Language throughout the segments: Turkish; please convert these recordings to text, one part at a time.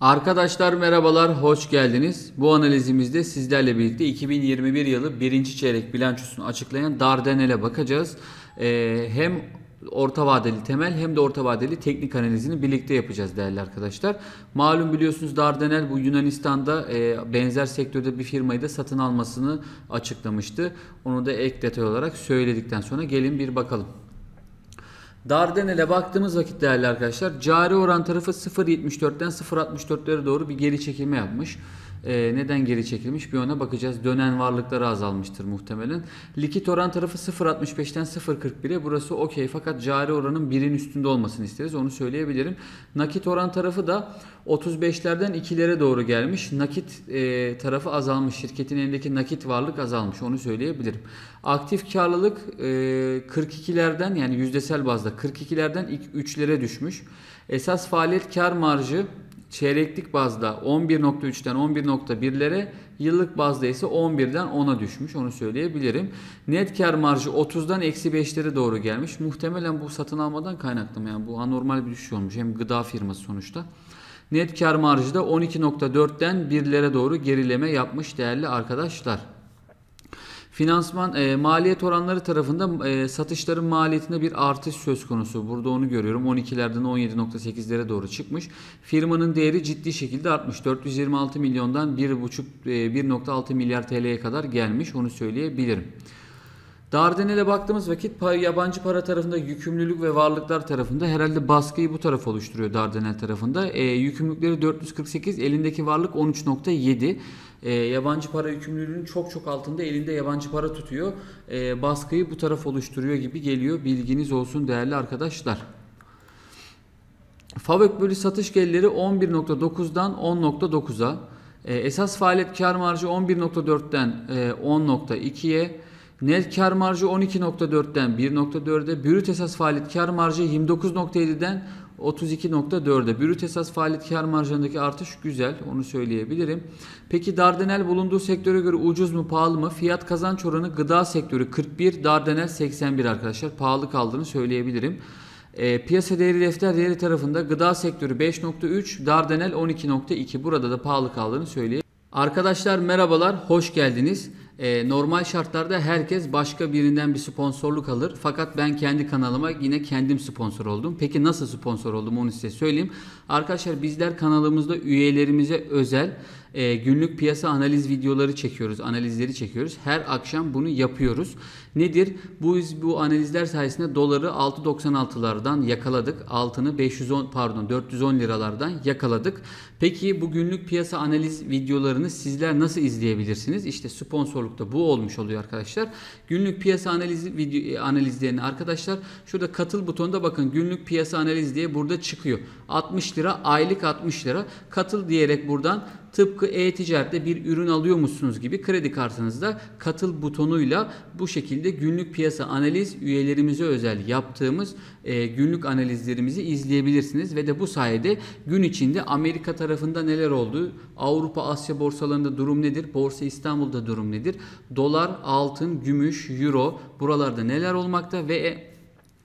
Arkadaşlar merhabalar, hoş geldiniz. Bu analizimizde sizlerle birlikte 2021 yılı birinci çeyrek bilançosunu açıklayan Dardanel'e bakacağız. Ee, hem orta vadeli temel hem de orta vadeli teknik analizini birlikte yapacağız değerli arkadaşlar. Malum biliyorsunuz Dardanel bu Yunanistan'da e, benzer sektörde bir firmayı da satın almasını açıklamıştı. Onu da ek detay olarak söyledikten sonra gelin bir bakalım. Dardanel'e baktığımız vakit değerli arkadaşlar cari oran tarafı 0.74'ten 0.64'lere doğru bir geri çekilme yapmış. Ee, neden geri çekilmiş bir ona bakacağız. Dönen varlıkları azalmıştır muhtemelen. Likit oran tarafı 0.65'ten 0.41'e burası okey fakat cari oranın birin üstünde olmasını isteriz onu söyleyebilirim. Nakit oran tarafı da 35'lerden 2'lere doğru gelmiş. Nakit e, tarafı azalmış. Şirketin elindeki nakit varlık azalmış. Onu söyleyebilirim. Aktif karlılık e, 42'lerden yani yüzdesel bazda 42'lerden 3'lere düşmüş. Esas faaliyet kar marjı çeyreklik bazda 11.3'ten 11.1'lere yıllık bazda ise 11'den 10'a düşmüş onu söyleyebilirim. Net kar marjı 30'dan eksi 5'lere doğru gelmiş. Muhtemelen bu satın almadan kaynaklı mı? Yani bu anormal bir düşüş olmuş. Hem gıda firması sonuçta. Net kar marjı da 12.4'ten 1'lere doğru gerileme yapmış değerli arkadaşlar. Finansman e, maliyet oranları tarafında e, satışların maliyetinde bir artış söz konusu. Burada onu görüyorum. 12'lerden 17.8'lere doğru çıkmış. Firmanın değeri ciddi şekilde artmış. 426 milyondan 1.5 e, 1.6 milyar TL'ye kadar gelmiş. Onu söyleyebilirim. Dardanel'e baktığımız vakit yabancı para tarafında yükümlülük ve varlıklar tarafında herhalde baskıyı bu taraf oluşturuyor Dardanel tarafında. E, yükümlülükleri 448, elindeki varlık 13.7. E, yabancı para yükümlülüğünün çok çok altında elinde yabancı para tutuyor. E, baskıyı bu taraf oluşturuyor gibi geliyor. Bilginiz olsun değerli arkadaşlar. Favök bölü satış gelirleri 11.9'dan 10.9'a. E, esas faaliyet kar marjı 11.4'ten e, 10.2'ye. Net kar marjı 12.4'ten 1.4'e, brüt esas faaliyet kar marjı 29.7'den 32.4'e. Brüt esas faaliyet kar marjındaki artış güzel. Onu söyleyebilirim. Peki Dardanel bulunduğu sektöre göre ucuz mu pahalı mı? Fiyat kazanç oranı gıda sektörü 41, Dardanel 81 arkadaşlar. Pahalı kaldığını söyleyebilirim. E, piyasa değeri defter değeri tarafında gıda sektörü 5.3, Dardanel 12.2. Burada da pahalı kaldığını söyleyebilirim. Arkadaşlar merhabalar, hoş geldiniz. E, normal şartlarda herkes başka birinden bir sponsorluk alır. Fakat ben kendi kanalıma yine kendim sponsor oldum. Peki nasıl sponsor oldum onu size söyleyeyim. Arkadaşlar bizler kanalımızda üyelerimize özel e, günlük piyasa analiz videoları çekiyoruz, analizleri çekiyoruz. Her akşam bunu yapıyoruz. Nedir? Bu bu analizler sayesinde doları 6.96'lardan yakaladık. Altını 510 pardon 410 liralardan yakaladık. Peki bu günlük piyasa analiz videolarını sizler nasıl izleyebilirsiniz? İşte sponsorlukta bu olmuş oluyor arkadaşlar. Günlük piyasa analizi video e, analizlerini arkadaşlar şurada katıl butonunda bakın günlük piyasa analiz diye burada çıkıyor. 60 lira aylık 60 lira katıl diyerek buradan tıpkı e-ticarette bir ürün alıyor musunuz gibi kredi kartınızda katıl butonuyla bu şekilde günlük piyasa analiz üyelerimize özel yaptığımız e, günlük analizlerimizi izleyebilirsiniz. Ve de bu sayede gün içinde Amerika tarafında neler oldu, Avrupa, Asya borsalarında durum nedir, Borsa İstanbul'da durum nedir, dolar, altın, gümüş, euro buralarda neler olmakta? Ve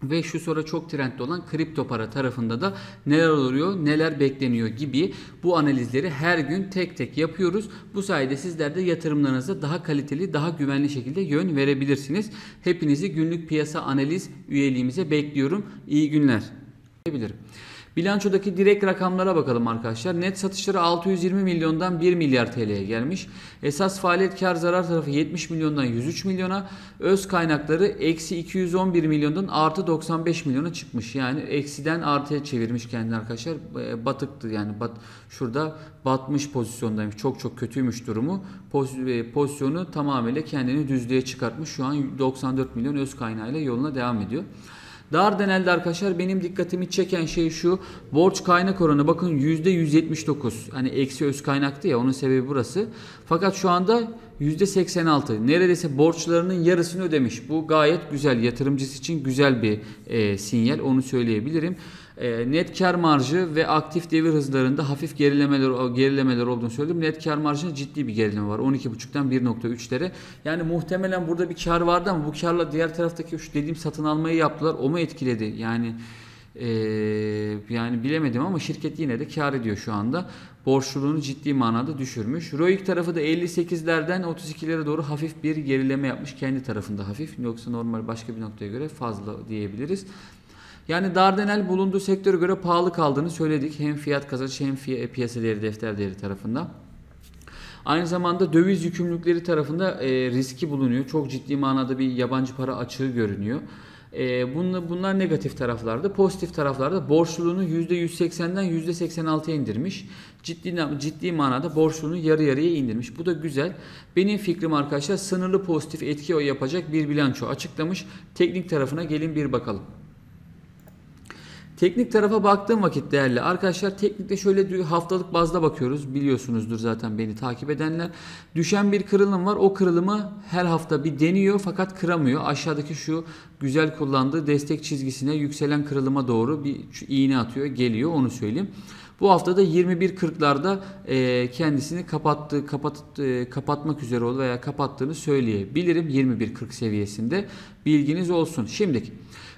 ve şu sonra çok trendde olan kripto para tarafında da neler oluyor, neler bekleniyor gibi bu analizleri her gün tek tek yapıyoruz. Bu sayede sizler de yatırımlarınıza daha kaliteli, daha güvenli şekilde yön verebilirsiniz. Hepinizi günlük piyasa analiz üyeliğimize bekliyorum. İyi günler. Diyebilirim. Bilançodaki direkt rakamlara bakalım arkadaşlar. Net satışları 620 milyondan 1 milyar TL'ye gelmiş. Esas faaliyet kar zarar tarafı 70 milyondan 103 milyona. Öz kaynakları eksi 211 milyondan artı 95 milyona çıkmış. Yani eksiden artıya çevirmiş kendini arkadaşlar. E, batıktı yani bat, şurada batmış pozisyondaymış. Çok çok kötüymüş durumu. E, pozisyonu tamamıyla kendini düzlüğe çıkartmış. Şu an 94 milyon öz kaynağıyla yoluna devam ediyor. Dardanel'de arkadaşlar benim dikkatimi çeken şey şu. Borç kaynak oranı bakın %179. Hani eksi öz kaynaktı ya onun sebebi burası. Fakat şu anda %86. Neredeyse borçlarının yarısını ödemiş. Bu gayet güzel. Yatırımcısı için güzel bir e, sinyal. Onu söyleyebilirim. E, net kar marjı ve aktif devir hızlarında hafif gerilemeler gerilemeler olduğunu söyledim. Net kar marjında ciddi bir gerileme var. 12.5'tan 1.3'lere. Yani muhtemelen burada bir kar vardı ama bu karla diğer taraftaki şu dediğim satın almayı yaptılar. O mu etkiledi? Yani ee, yani bilemedim ama şirket yine de kar ediyor şu anda. borçluluğunu ciddi manada düşürmüş. ROIC tarafı da 58'lerden 32'lere doğru hafif bir gerileme yapmış. Kendi tarafında hafif. Yoksa normal başka bir noktaya göre fazla diyebiliriz. Yani Dardanel bulunduğu sektöre göre pahalı kaldığını söyledik. Hem fiyat kazanç hem fiy- piyasa değeri defter değeri tarafından. Aynı zamanda döviz yükümlülükleri tarafında e, riski bulunuyor. Çok ciddi manada bir yabancı para açığı görünüyor. E, bunlar, bunlar negatif taraflarda. Pozitif taraflarda borçluluğunu %180'den %86'ya indirmiş. Ciddi ciddi manada borçluluğunu yarı yarıya indirmiş. Bu da güzel. Benim fikrim arkadaşlar sınırlı pozitif etki yapacak bir bilanço açıklamış. Teknik tarafına gelin bir bakalım. Teknik tarafa baktığım vakit değerli arkadaşlar teknikte şöyle haftalık bazda bakıyoruz. Biliyorsunuzdur zaten beni takip edenler. Düşen bir kırılım var. O kırılımı her hafta bir deniyor fakat kıramıyor. Aşağıdaki şu güzel kullandığı destek çizgisine yükselen kırılıma doğru bir iğne atıyor. Geliyor onu söyleyeyim. Bu hafta da 21.40'larda e, kendisini kapattı, kapat, e, kapatmak üzere oldu veya kapattığını söyleyebilirim 21.40 seviyesinde. Bilginiz olsun. Şimdiki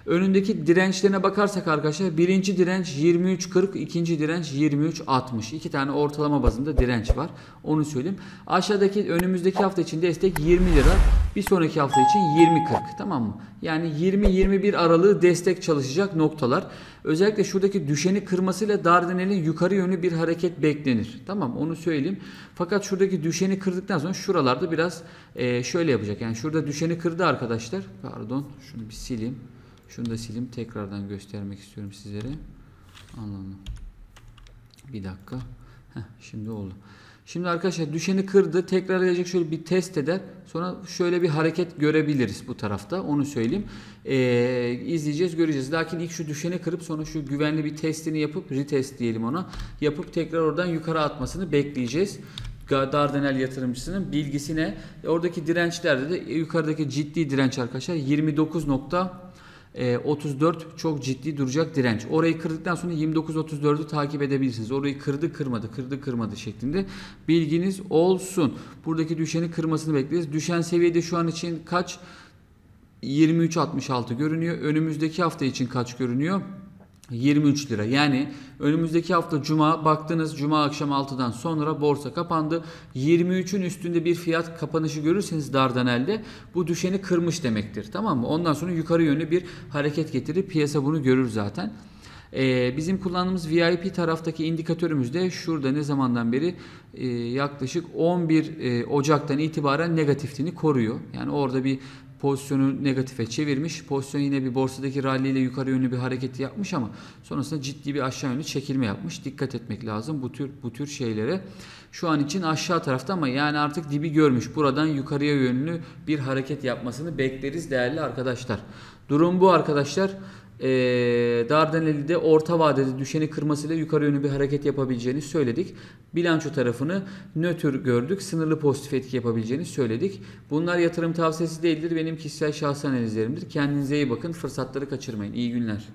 önündeki dirençlerine bakarsak arkadaşlar birinci direnç 23.40, ikinci direnç 23.60. İki tane ortalama bazında direnç var. Onu söyleyeyim. Aşağıdaki önümüzdeki hafta için destek 20 lira. Bir sonraki hafta için 20.40 tamam mı? Yani 20-21 aralığı destek çalışacak noktalar. Özellikle şuradaki düşeni kırmasıyla Dardanel'in yukarı yönlü bir hareket beklenir. Tamam onu söyleyeyim. Fakat şuradaki düşeni kırdıktan sonra şuralarda biraz e, şöyle yapacak. Yani şurada düşeni kırdı arkadaşlar. Pardon şunu bir sileyim. Şunu da sileyim. Tekrardan göstermek istiyorum sizlere. Anladım. Bir dakika. Heh, şimdi oldu. Şimdi arkadaşlar düşeni kırdı. Tekrar gelecek şöyle bir test eder. Sonra şöyle bir hareket görebiliriz bu tarafta. Onu söyleyeyim. Ee, izleyeceğiz göreceğiz. Lakin ilk şu düşeni kırıp sonra şu güvenli bir testini yapıp retest diyelim ona. Yapıp tekrar oradan yukarı atmasını bekleyeceğiz. Dardanel yatırımcısının bilgisine. Oradaki dirençlerde de yukarıdaki ciddi direnç arkadaşlar 29 e, 34 çok ciddi duracak direnç. Orayı kırdıktan sonra 29-34'ü takip edebilirsiniz. Orayı kırdı kırmadı kırdı kırmadı şeklinde bilginiz olsun. Buradaki düşeni kırmasını bekleyeceğiz. Düşen seviyede şu an için kaç? 23.66 görünüyor. Önümüzdeki hafta için kaç görünüyor? 23 lira. Yani önümüzdeki hafta cuma baktınız cuma akşam 6'dan sonra borsa kapandı. 23'ün üstünde bir fiyat kapanışı görürseniz Dardanel'de bu düşeni kırmış demektir. Tamam mı? Ondan sonra yukarı yönlü bir hareket getirir. Piyasa bunu görür zaten. Ee, bizim kullandığımız VIP taraftaki indikatörümüz de şurada ne zamandan beri e, yaklaşık 11 e, Ocak'tan itibaren negatifliğini koruyor. Yani orada bir pozisyonu negatife çevirmiş. Pozisyon yine bir borsadaki rally ile yukarı yönlü bir hareket yapmış ama sonrasında ciddi bir aşağı yönlü çekilme yapmış. Dikkat etmek lazım bu tür bu tür şeylere. Şu an için aşağı tarafta ama yani artık dibi görmüş. Buradan yukarıya yönlü bir hareket yapmasını bekleriz değerli arkadaşlar. Durum bu arkadaşlar e, Dardanelli'de orta vadede düşeni kırmasıyla yukarı yönlü bir hareket yapabileceğini söyledik. Bilanço tarafını nötr gördük. Sınırlı pozitif etki yapabileceğini söyledik. Bunlar yatırım tavsiyesi değildir. Benim kişisel şahsi analizlerimdir. Kendinize iyi bakın. Fırsatları kaçırmayın. İyi günler.